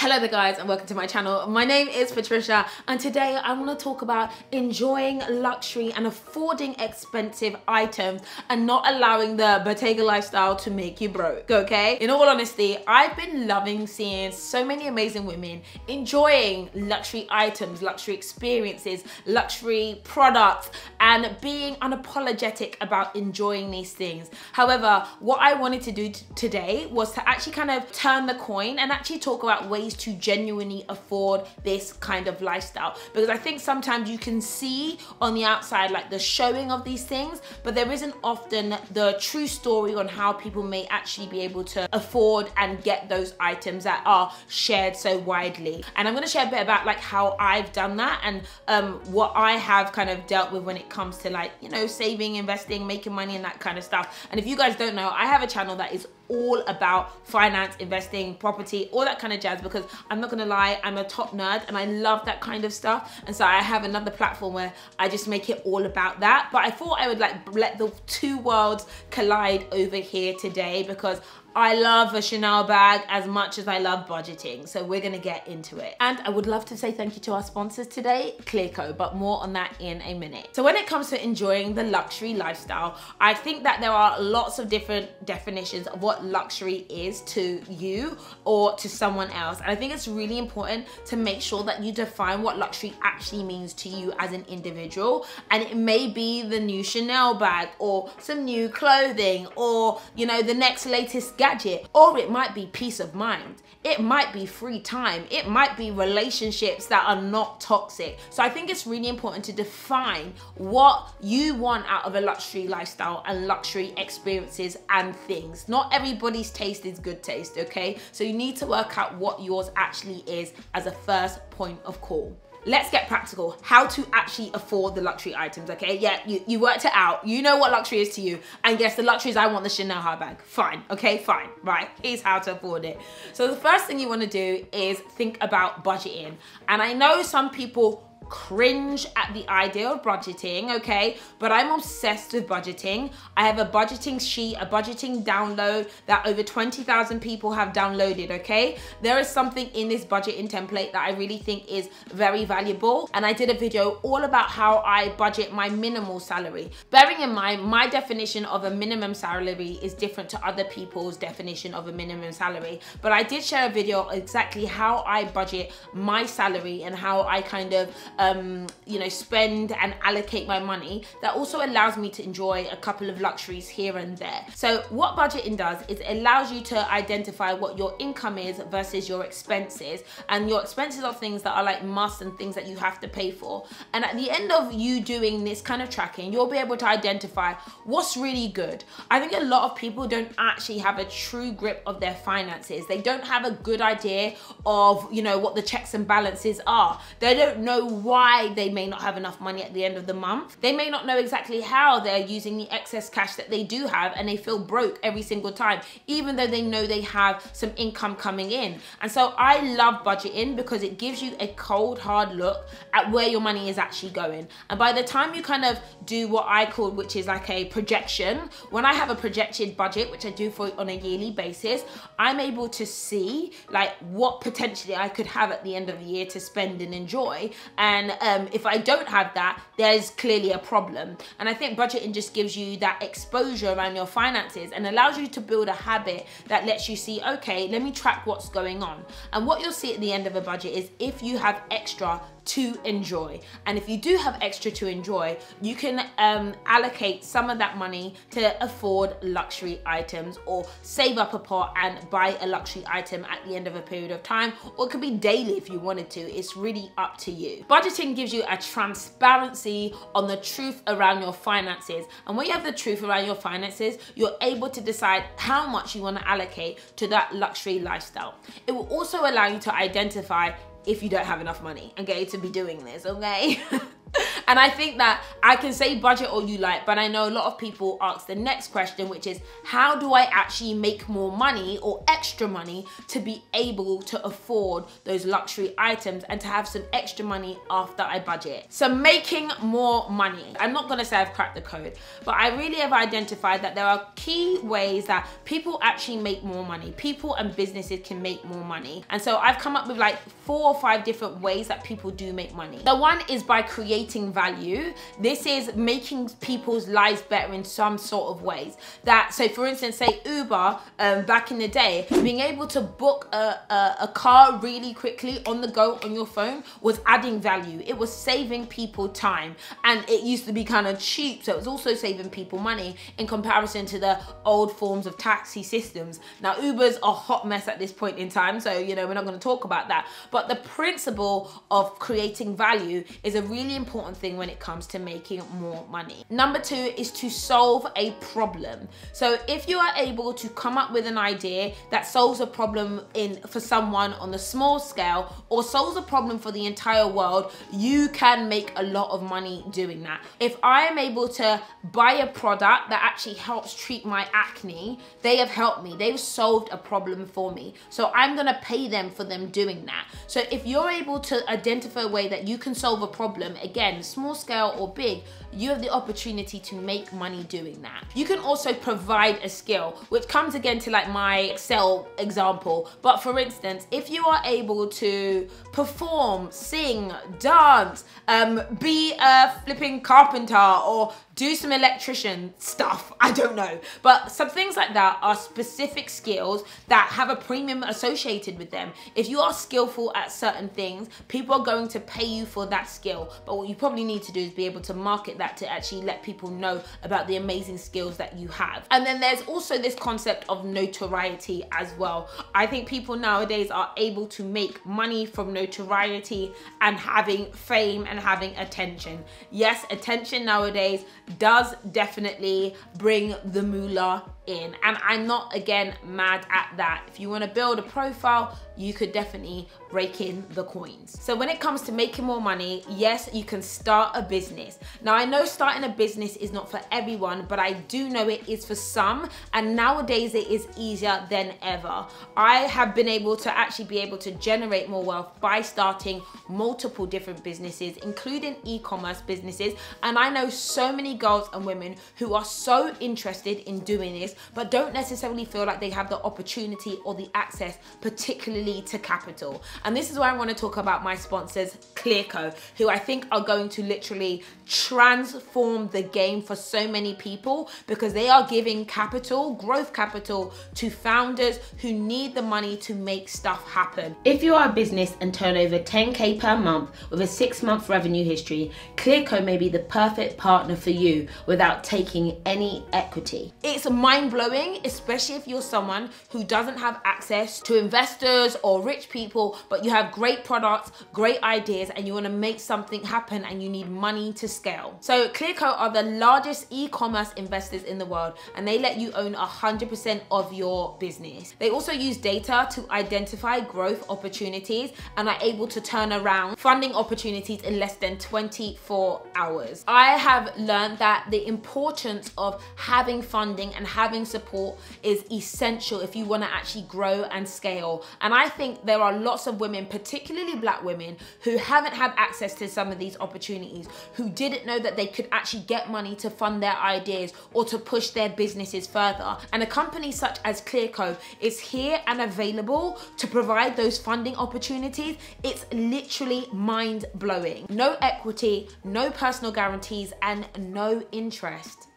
Hello there guys and welcome to my channel. My name is Patricia and today I want to talk about enjoying luxury and affording expensive items and not allowing the Bottega lifestyle to make you broke, okay? In all honesty, I've been loving seeing so many amazing women enjoying luxury items, luxury experiences, luxury products and being unapologetic about enjoying these things. However, what I wanted to do today was to actually kind of turn the coin and actually talk about ways to genuinely afford this kind of lifestyle. Because I think sometimes you can see on the outside like the showing of these things but there isn't often the true story on how people may actually be able to afford and get those items that are shared so widely. And I'm going to share a bit about like how I've done that and um, what I have kind of dealt with when it comes to like you know saving investing making money and that kind of stuff. And if you guys don't know I have a channel that is all about finance, investing, property, all that kind of jazz because I'm not gonna lie, I'm a top nerd and I love that kind of stuff. And so I have another platform where I just make it all about that. But I thought I would like let the two worlds collide over here today because I love a Chanel bag as much as I love budgeting, so we're gonna get into it. And I would love to say thank you to our sponsors today, Clearco, but more on that in a minute. So when it comes to enjoying the luxury lifestyle, I think that there are lots of different definitions of what luxury is to you or to someone else. And I think it's really important to make sure that you define what luxury actually means to you as an individual. And it may be the new Chanel bag or some new clothing or, you know, the next latest gadget, or it might be peace of mind. It might be free time. It might be relationships that are not toxic. So I think it's really important to define what you want out of a luxury lifestyle and luxury experiences and things. Not everybody's taste is good taste, okay? So you need to work out what yours actually is as a first point of call let's get practical. How to actually afford the luxury items, okay? Yeah, you, you worked it out. You know what luxury is to you. And guess the luxury is I want the Chanel handbag. Fine, okay, fine, right? Here's how to afford it. So the first thing you wanna do is think about budgeting. And I know some people cringe at the idea of budgeting, okay? But I'm obsessed with budgeting. I have a budgeting sheet, a budgeting download that over 20,000 people have downloaded, okay? There is something in this budgeting template that I really think is very valuable. And I did a video all about how I budget my minimal salary. Bearing in mind, my definition of a minimum salary is different to other people's definition of a minimum salary. But I did share a video exactly how I budget my salary and how I kind of um, you know, spend and allocate my money, that also allows me to enjoy a couple of luxuries here and there. So what budgeting does is it allows you to identify what your income is versus your expenses. And your expenses are things that are like must and things that you have to pay for. And at the end of you doing this kind of tracking, you'll be able to identify what's really good. I think a lot of people don't actually have a true grip of their finances. They don't have a good idea of, you know, what the checks and balances are. They don't know why they may not have enough money at the end of the month. They may not know exactly how they're using the excess cash that they do have and they feel broke every single time, even though they know they have some income coming in. And so I love budgeting because it gives you a cold, hard look at where your money is actually going. And by the time you kind of do what I call, which is like a projection, when I have a projected budget, which I do for on a yearly basis, I'm able to see like what potentially I could have at the end of the year to spend and enjoy. And um, if I don't have that, there's clearly a problem. And I think budgeting just gives you that exposure around your finances and allows you to build a habit that lets you see, okay, let me track what's going on. And what you'll see at the end of a budget is if you have extra, to enjoy. And if you do have extra to enjoy, you can um, allocate some of that money to afford luxury items or save up a pot and buy a luxury item at the end of a period of time, or it could be daily if you wanted to. It's really up to you. Budgeting gives you a transparency on the truth around your finances. And when you have the truth around your finances, you're able to decide how much you want to allocate to that luxury lifestyle. It will also allow you to identify if you don't have enough money, okay, to be doing this, okay? And I think that I can say budget all you like, but I know a lot of people ask the next question, which is how do I actually make more money or extra money to be able to afford those luxury items and to have some extra money after I budget? So making more money. I'm not gonna say I've cracked the code, but I really have identified that there are key ways that people actually make more money. People and businesses can make more money. And so I've come up with like four or five different ways that people do make money. The one is by creating value. This is making people's lives better in some sort of ways. That so for instance, say Uber um, back in the day, being able to book a, a, a car really quickly on the go on your phone was adding value. It was saving people time and it used to be kind of cheap. So it was also saving people money in comparison to the old forms of taxi systems. Now Uber's a hot mess at this point in time. So, you know, we're not going to talk about that. But the principle of creating value is a really important thing when it comes to making more money. Number two is to solve a problem. So if you are able to come up with an idea that solves a problem in for someone on the small scale or solves a problem for the entire world, you can make a lot of money doing that. If I am able to buy a product that actually helps treat my acne, they have helped me. They've solved a problem for me. So I'm gonna pay them for them doing that. So if you're able to identify a way that you can solve a problem, again, small scale or big, you have the opportunity to make money doing that. You can also provide a skill, which comes again to like my Excel example. But for instance, if you are able to perform, sing, dance, um, be a flipping carpenter or do some electrician stuff, I don't know. But some things like that are specific skills that have a premium associated with them. If you are skillful at certain things, people are going to pay you for that skill. But what you probably need to do is be able to market that to actually let people know about the amazing skills that you have. And then there's also this concept of notoriety as well. I think people nowadays are able to make money from notoriety and having fame and having attention. Yes, attention nowadays does definitely bring the moolah in. And I'm not, again, mad at that. If you want to build a profile, you could definitely rake in the coins. So when it comes to making more money, yes, you can start a business. Now I know starting a business is not for everyone, but I do know it is for some. And nowadays it is easier than ever. I have been able to actually be able to generate more wealth by starting multiple different businesses, including e-commerce businesses. And I know so many girls and women who are so interested in doing this, but don't necessarily feel like they have the opportunity or the access, particularly to capital. And this is where I want to talk about my sponsors, Clearco, who I think are going to literally transform the game for so many people because they are giving capital, growth capital, to founders who need the money to make stuff happen. If you are a business and turn over 10K per month with a six month revenue history, Clearco may be the perfect partner for you without taking any equity. It's mind blowing, especially if you're someone who doesn't have access to investors or rich people but you have great products, great ideas, and you wanna make something happen and you need money to scale. So Clearco are the largest e-commerce investors in the world and they let you own 100% of your business. They also use data to identify growth opportunities and are able to turn around funding opportunities in less than 24 hours. I have learned that the importance of having funding and having support is essential if you wanna actually grow and scale. And I think there are lots of women, particularly black women, who haven't had access to some of these opportunities, who didn't know that they could actually get money to fund their ideas or to push their businesses further. And a company such as Clearco is here and available to provide those funding opportunities. It's literally mind blowing. No equity, no personal guarantees, and no interest.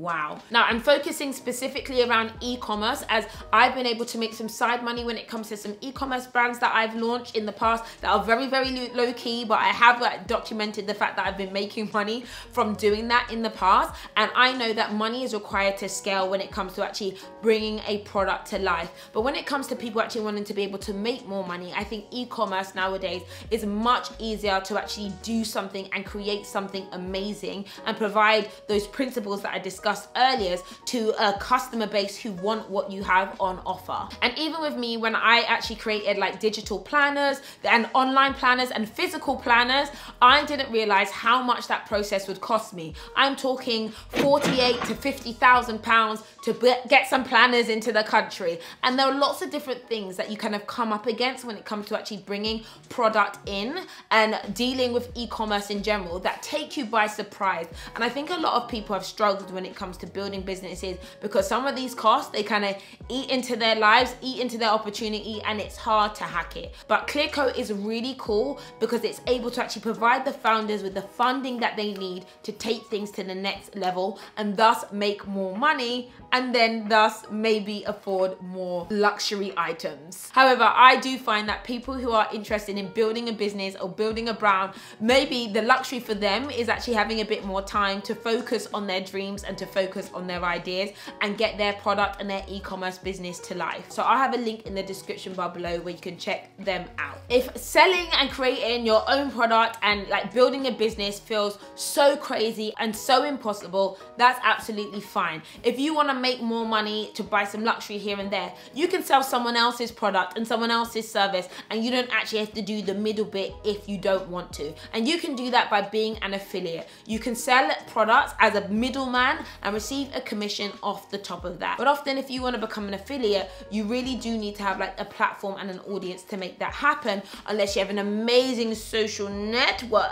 Wow. Now I'm focusing specifically around e-commerce as I've been able to make some side money when it comes to some e-commerce brands that I've launched in the past that are very, very low key, but I have like, documented the fact that I've been making money from doing that in the past. And I know that money is required to scale when it comes to actually bringing a product to life. But when it comes to people actually wanting to be able to make more money, I think e-commerce nowadays is much easier to actually do something and create something amazing and provide those principles that I discussed discussed earlier to a customer base who want what you have on offer. And even with me, when I actually created like digital planners and online planners and physical planners, I didn't realize how much that process would cost me. I'm talking 48 to 50,000 pounds to get some planners into the country. And there are lots of different things that you kind of come up against when it comes to actually bringing product in and dealing with e-commerce in general that take you by surprise. And I think a lot of people have struggled when it comes to building businesses because some of these costs, they kind of eat into their lives, eat into their opportunity, and it's hard to hack it. But Clearco is really cool because it's able to actually provide the founders with the funding that they need to take things to the next level and thus make more money and then thus maybe afford more luxury items. However, I do find that people who are interested in building a business or building a brand, maybe the luxury for them is actually having a bit more time to focus on their dreams and to focus on their ideas and get their product and their e-commerce business to life. So I have a link in the description bar below where you can check them out. If selling and creating your own product and like building a business feels so crazy and so impossible, that's absolutely fine. If you want make more money to buy some luxury here and there, you can sell someone else's product and someone else's service and you don't actually have to do the middle bit if you don't want to. And you can do that by being an affiliate. You can sell products as a middleman and receive a commission off the top of that. But often if you want to become an affiliate, you really do need to have like a platform and an audience to make that happen unless you have an amazing social network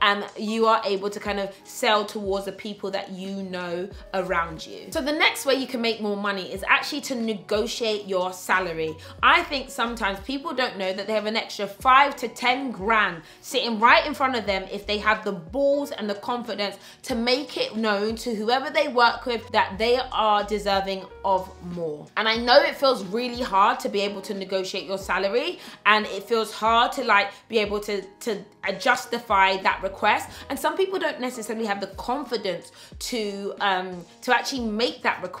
and you are able to kind of sell towards the people that you know around you. So the next way you can make more money is actually to negotiate your salary. I think sometimes people don't know that they have an extra five to 10 grand sitting right in front of them if they have the balls and the confidence to make it known to whoever they work with that they are deserving of more. And I know it feels really hard to be able to negotiate your salary and it feels hard to like be able to, to justify that request. And some people don't necessarily have the confidence to, um, to actually make that request,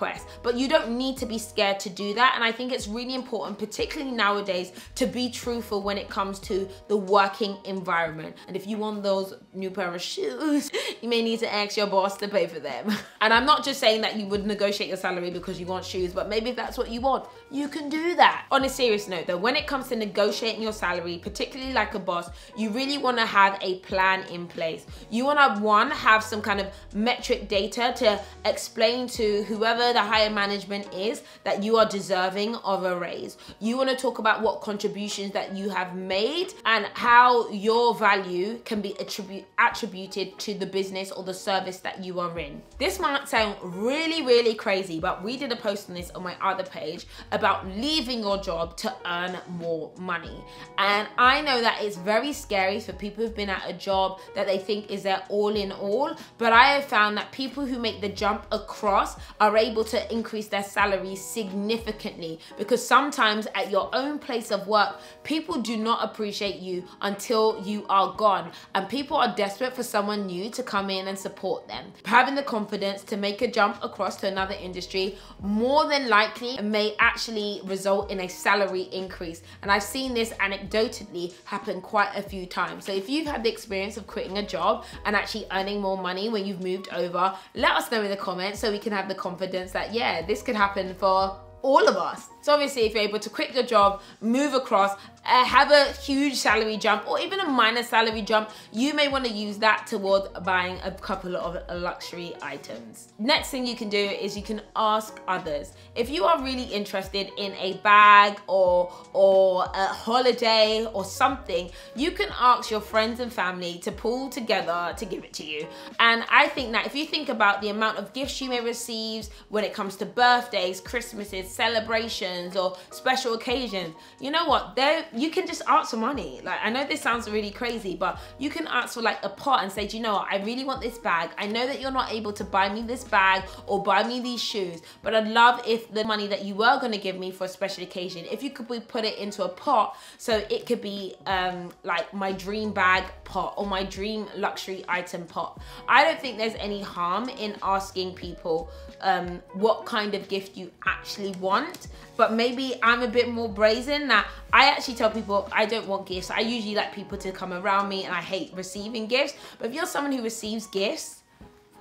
but you don't need to be scared to do that. And I think it's really important, particularly nowadays, to be truthful when it comes to the working environment. And if you want those new pair of shoes, you may need to ask your boss to pay for them. And I'm not just saying that you would negotiate your salary because you want shoes, but maybe if that's what you want, you can do that. On a serious note though, when it comes to negotiating your salary, particularly like a boss, you really wanna have a plan in place. You wanna, one, have some kind of metric data to explain to whoever the higher management is that you are deserving of a raise. You wanna talk about what contributions that you have made and how your value can be attribute, attributed to the business or the service that you are in. This might sound really, really crazy, but we did a post on this on my other page about leaving your job to earn more money. And I know that it's very scary for people who've been at a job that they think is their all in all, but I have found that people who make the jump across are able to increase their salary significantly because sometimes at your own place of work, people do not appreciate you until you are gone. And people are desperate for someone new to come in and support them. Having the confidence to make a jump across to another industry more than likely may actually result in a salary increase. And I've seen this anecdotally happen quite a few times. So if you've had the experience of quitting a job and actually earning more money when you've moved over, let us know in the comments so we can have the confidence that, yeah, this could happen for all of us. So obviously if you're able to quit your job, move across, uh, have a huge salary jump or even a minor salary jump, you may want to use that towards buying a couple of luxury items. Next thing you can do is you can ask others. If you are really interested in a bag or, or a holiday or something, you can ask your friends and family to pull together to give it to you. And I think that if you think about the amount of gifts you may receive when it comes to birthdays, Christmases, celebrations or special occasions, you know what? There you can just ask for money. Like I know this sounds really crazy, but you can ask for like a pot and say, Do you know what? I really want this bag. I know that you're not able to buy me this bag or buy me these shoes, but I'd love if the money that you were gonna give me for a special occasion, if you could put it into a pot so it could be um, like my dream bag pot or my dream luxury item pot. I don't think there's any harm in asking people um, what kind of gift you actually want but maybe I'm a bit more brazen that I actually tell people I don't want gifts. I usually like people to come around me and I hate receiving gifts. But if you're someone who receives gifts,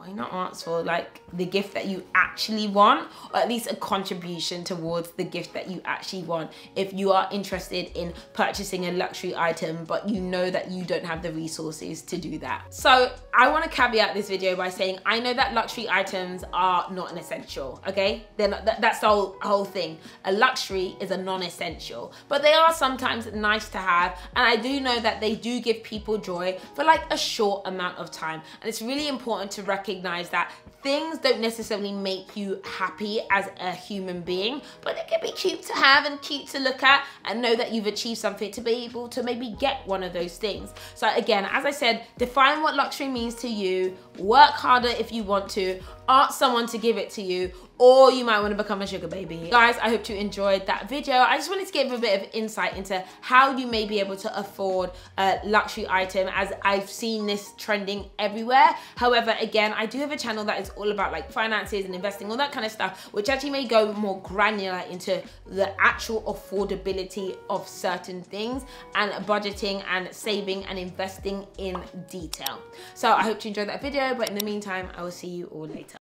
why not? Ask for like the gift that you actually want or at least a contribution towards the gift that you actually want. If you are interested in purchasing a luxury item but you know that you don't have the resources to do that. So i want to caveat this video by saying i know that luxury items are not an essential okay? They're not that, that's the whole, whole thing. A luxury is a non-essential but they are sometimes nice to have and i do know that they do give people joy for like a short amount of time. And it's really important to recognize recognize that things don't necessarily make you happy as a human being, but it can be cute to have and cute to look at and know that you've achieved something to be able to maybe get one of those things. So again, as I said, define what luxury means to you, work harder if you want to, ask someone to give it to you, or you might want to become a sugar baby. Guys, I hope you enjoyed that video. I just wanted to give a bit of insight into how you may be able to afford a luxury item as I've seen this trending everywhere. However, again, I do have a channel that is all about like finances and investing, all that kind of stuff, which actually may go more granular into the actual affordability of certain things and budgeting and saving and investing in detail. So I hope you enjoyed that video, but in the meantime, I will see you all later.